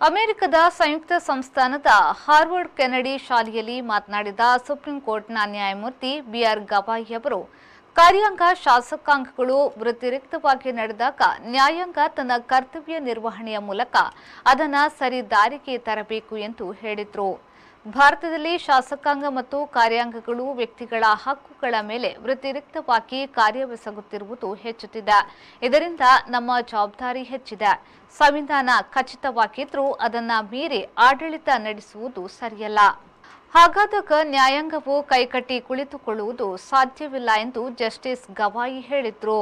ಅಮೆರಿಕದ ಸಂಯುಕ್ತ ಸಂಸ್ಥಾನದ Harvard Kennedy ಶಾಲೆಯಲ್ಲಿ ಮಾತನಾಡಿದ ಸುಪ್ರೀಂ ಕೋರ್ಟ್ನ ನ್ಯಾಯಮೂರ್ತಿ ಬಿಆರ್ ಗವಾಯಿ ಅವರು ಕಾರ್ಯಾಂಗ ಶಾಸಕಾಂಗಗಳು ವೃತ್ತಿರಿಕ್ತವಾಗಿ ನಡೆದಾಗ ನ್ಯಾಯಾಂಗ ತನ್ನ ಕರ್ತವ್ಯ ನಿರ್ವಹಣೆಯ ಮೂಲಕ ಅದನ್ನು ಸರಿ ದಾರಿಗೆ ತರಬೇಕು ಎಂದು ಹೇಳಿದರು. ಭಾರತದಲ್ಲಿ ಶಾಸಕಾಂಗ ಮತ್ತು ಕಾರ್ಯಾಂಗಗಳು ವ್ಯಕ್ತಿಗಳ ಹಕ್ಕುಗಳ ಮೇಲೆ ವೃತ್ತಿರಿಕ್ತವಾಗಿ ಕಾರ್ಯವೆಸಗುತ್ತಿರುವುದು ಹೆಚ್ಚುತ್ತಿದೆ. ಇದರಿಂದ ನಮ್ಮ ಜವಾಬ್ದಾರಿ ಹೆಚ್ಚಿದೆ. ಸಂವಿಧಾನ ಖಚಿತವಾಗಿದ್ದರೂ ಅದನ್ನು ಮೀರಿ ಆಡಳಿತ ನಡೆಸುವುದು ಸರಿಯಲ್ಲ. ಹಾಗಾದಾಗ ನ್ಯಾಯಾಂಗವು ಕೈಕಟ್ಟಿ ಕುಳಿತುಕೊಳ್ಳುವುದು ಸಾಧ್ಯವಿಲ್ಲ ಎಂದು ಜಸ್ಟಿಸ್ ಗವಾಯಿ ಹೇಳಿದ್ರು.